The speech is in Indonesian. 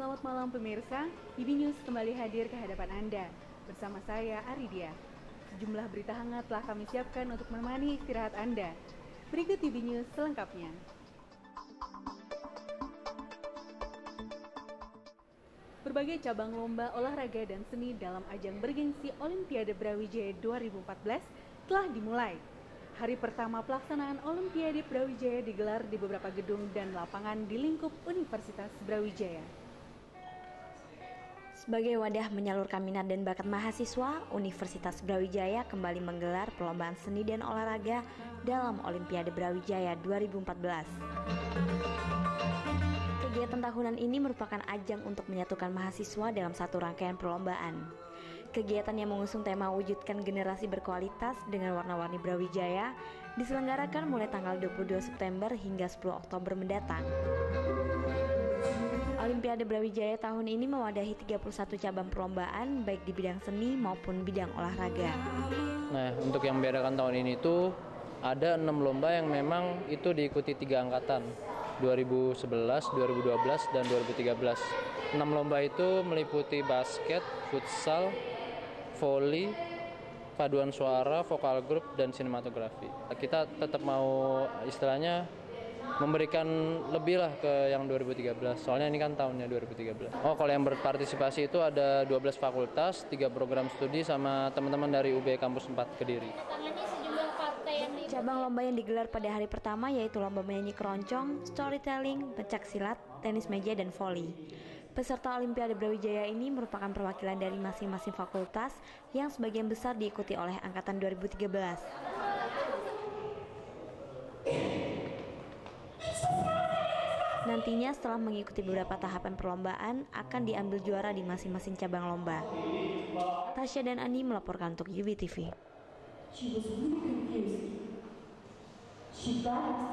Selamat malam pemirsa, Bibi News kembali hadir ke hadapan Anda. Bersama saya, Aridia. Sejumlah berita hangat telah kami siapkan untuk menemani istirahat Anda. Berikut Bibi News selengkapnya. Berbagai cabang lomba olahraga dan seni dalam ajang bergengsi Olimpiade Brawijaya 2014 telah dimulai. Hari pertama pelaksanaan Olimpiade Brawijaya digelar di beberapa gedung dan lapangan di lingkup Universitas Brawijaya. Sebagai wadah menyalurkan minat dan bakat mahasiswa, Universitas Brawijaya kembali menggelar perlombaan seni dan olahraga dalam Olimpiade Brawijaya 2014. Kegiatan tahunan ini merupakan ajang untuk menyatukan mahasiswa dalam satu rangkaian perlombaan. Kegiatan yang mengusung tema wujudkan generasi berkualitas dengan warna-warni Brawijaya diselenggarakan mulai tanggal 22 September hingga 10 Oktober mendatang. Olimpiade Brawijaya tahun ini mewadahi 31 cabang perlombaan baik di bidang seni maupun bidang olahraga. Nah, untuk yang membedakan tahun ini tuh ada enam lomba yang memang itu diikuti tiga angkatan 2011, 2012, dan 2013. Enam lomba itu meliputi basket, futsal, volley, paduan suara, vokal grup, dan sinematografi. Kita tetap mau istilahnya memberikan lebih lah ke yang 2013. Soalnya ini kan tahunnya 2013. Oh, kalau yang berpartisipasi itu ada 12 fakultas, 3 program studi sama teman-teman dari UB Kampus 4 Kediri. Cabang lomba yang digelar pada hari pertama yaitu lomba menyanyi keroncong, storytelling, pencak silat, tenis meja, dan volley. Peserta Olimpiade Brawijaya ini merupakan perwakilan dari masing-masing fakultas yang sebagian besar diikuti oleh angkatan 2013. Nantinya setelah mengikuti beberapa tahapan perlombaan akan diambil juara di masing-masing cabang lomba. Tasya dan Ani melaporkan untuk UBTV. She was really confused. She she